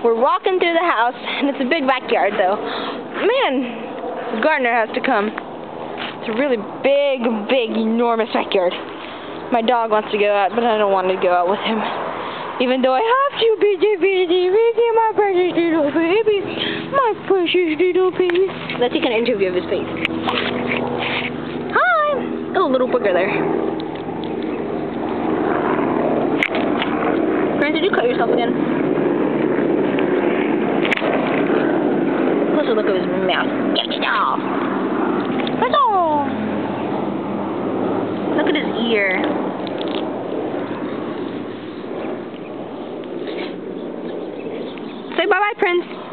We're walking through the house, and it's a big backyard, though. Man, Gardner has to come. It's a really big, big, enormous backyard. My dog wants to go out, but I don't want to go out with him. Even though I have to, busy, busy, busy, my precious little baby. My precious little baby. Let's take an interview of his face. Hi! Oh, little booger there. Grant, did you cut yourself again? look at his mouth. Get it off! Off! Look at his ear. Say bye-bye, Prince.